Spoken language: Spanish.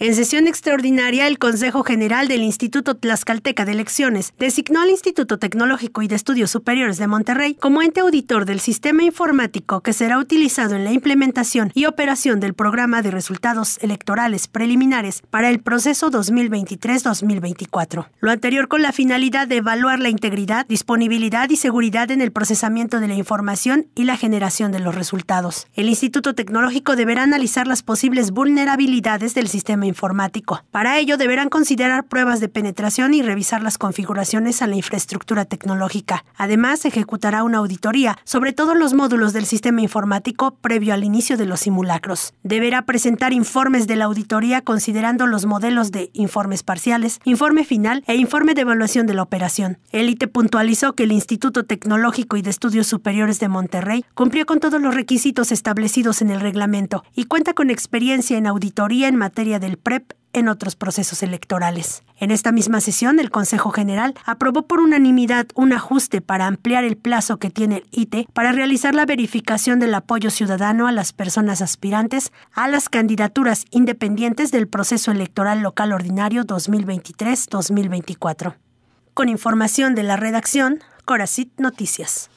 En sesión extraordinaria, el Consejo General del Instituto Tlaxcalteca de Elecciones designó al Instituto Tecnológico y de Estudios Superiores de Monterrey como ente auditor del sistema informático que será utilizado en la implementación y operación del programa de resultados electorales preliminares para el proceso 2023-2024. Lo anterior con la finalidad de evaluar la integridad, disponibilidad y seguridad en el procesamiento de la información y la generación de los resultados. El Instituto Tecnológico deberá analizar las posibles vulnerabilidades del sistema informático. Para ello deberán considerar pruebas de penetración y revisar las configuraciones a la infraestructura tecnológica. Además, ejecutará una auditoría sobre todos los módulos del sistema informático previo al inicio de los simulacros. Deberá presentar informes de la auditoría considerando los modelos de informes parciales, informe final e informe de evaluación de la operación. Élite puntualizó que el Instituto Tecnológico y de Estudios Superiores de Monterrey cumplió con todos los requisitos establecidos en el reglamento y cuenta con experiencia en auditoría en materia PREP en otros procesos electorales. En esta misma sesión, el Consejo General aprobó por unanimidad un ajuste para ampliar el plazo que tiene el ITE para realizar la verificación del apoyo ciudadano a las personas aspirantes a las candidaturas independientes del proceso electoral local ordinario 2023-2024. Con información de la redacción, Coracit Noticias.